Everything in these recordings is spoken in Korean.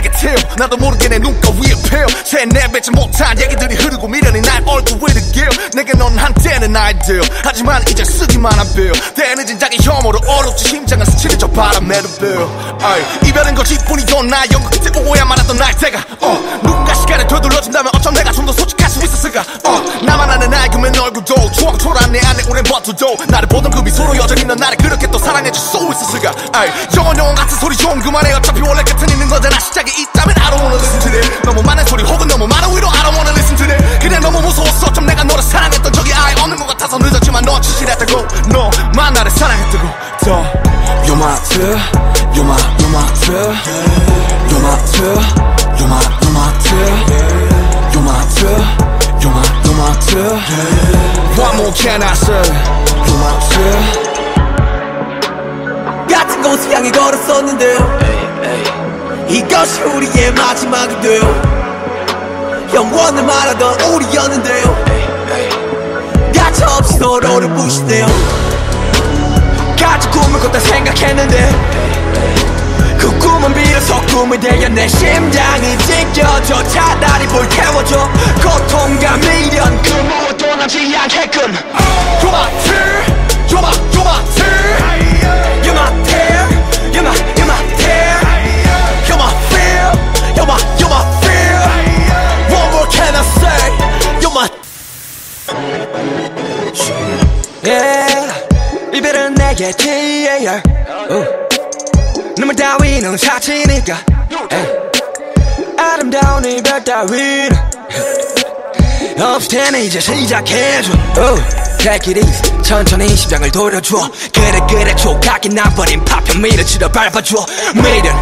태워 나도 모르게 내 눈가 위에 펴. 새내뱉지 못한 얘기들이 흐르고 미련이 날 얼굴 위를 기어 내게 넌 한때는 아이디어 하지만 이제 쓰기만 한 빌 때는 진작에 혐오로 어렵지 심장은 스치는 저 바람에도 빌 이별은 거짓뿐이던 나 연극 끝에 오야 말았던 날 때가 어, 누군가 시간을 되돌려준다면 어쩜 내가 좀 더 솔직할 수 있었을까? 어, 나만 아는 알금의 얼굴도 추억 초라한 내 안에 오랜 버투도. 나를 보던 그 미소로 여전히 넌 나를 그렇게 또 사랑해줄 수 있었을까 아이, 영원 영원 같은 소리 좀 그만해 어차피 원래 끝은 있는 거잖아 시작이 있다면 I don't wanna listen to that 너무 많은 소리 혹은 너무 많은 위로 I don't wanna listen to that 그냥 너무 무서웠어 좀 내가 너를 사랑했던 적이 아예 없는 것 같아서 늦었지만 너 치실했다고 너만 나를 사랑했다고 더 You're my two, you're my, you're my two You're my two, you're my, you're my two You're my two, you're my, you're my two What more can I say 이것이 우리의 마지막인데요. 영원을 말하던 우리였는데요. 가차없이 서로를 부시네요. 같이 꿈을 꿨다 생각했는데 그 꿈은 비로소 꿈이 되어 내 심장이 찢겨져 차라리 불태워줘. 고통과 미련 그 무엇도 남지 않게끔 You're my tear Yeah. 이별은 내게 TAR 눈물 따위는 사치니까. yeah. 아름다운 이별 따위는. 없을 테니 이제 시작해줘. Take it easy 천천히 심장을 돌려줘 그래 그래 조각이 나버린 파편 밀어치러 밟아줘 매일은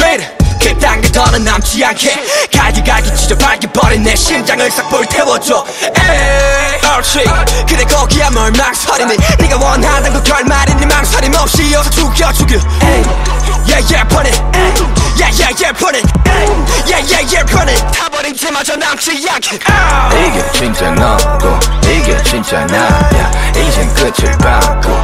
매일은 그딴 게 더는 남지 않게 갈기갈기 찢어 밝혀버린 내 심장을 싹 불 태워줘. 에이 옳지. 그래 거기야 뭘 망설이니 네가 원하던 그 결말이니 망설임 없이 어서 죽여 죽여. 에이 yeah yeah put it. yeah yeah yeah put it. yeah yeah yeah put it. 타버린 채마저 남지 않게. 이게 진짜 너고 이게 진짜 나야. 이젠 끝을 밟고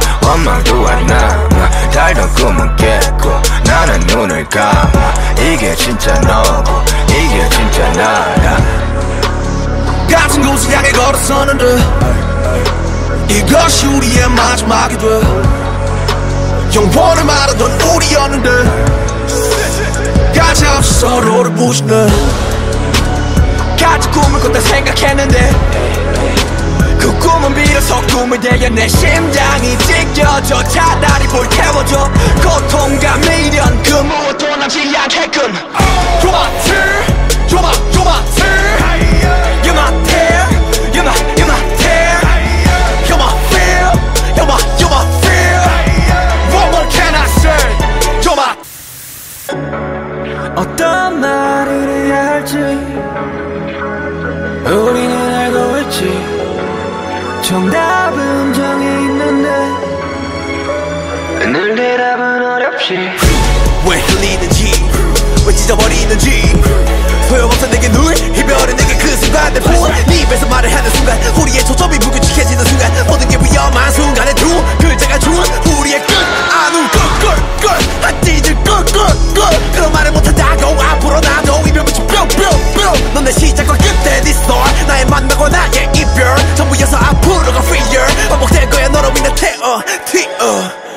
이게 진짜 너고 이게 진짜 나야 같은 곳을 향해 걸었었는데 이것이 우리의 마지막이 돼 영원을 말하던 우리였는데 가차없이 서로를 부시네. 같이 꿈을 꿨다 생각했는데 그 꿈은 비로소 꿈이 되어 내 심장이 찢겨져 차라리 불태워줘. 고통과 미련 그 무엇도 남지 않게끔 You're my tear, you're my, you're my tear You're my tear, you're my, you're my tear You're my fear, you're my, you're my fear What more can I say You're my 어떤 말을 해야 할지 우리는 알고 있지 정답은 정해 있는데 늘 대답은 어렵지 왜 흘리는지 왜 찢어버리는지. 소용없어 내게 눈 이별은 내게 그 순간 내네 입에서 말을 하는 순간 우리의 초점이 무규칙해지는 순간 모든 게 위험한 순간에 두 글자가 준 우리의 끝 아는 끝끝끝 한 찢을 끝끝끝 그런 말을 못한다고 앞으로 나도 이별 붙이 뿅뿅뿅. 넌 내 시작과 끝에 네 start 나의 만남과 나의 이별. 전부여서 앞으로가 freer 반복될 거야 너로 인해 태어 튀어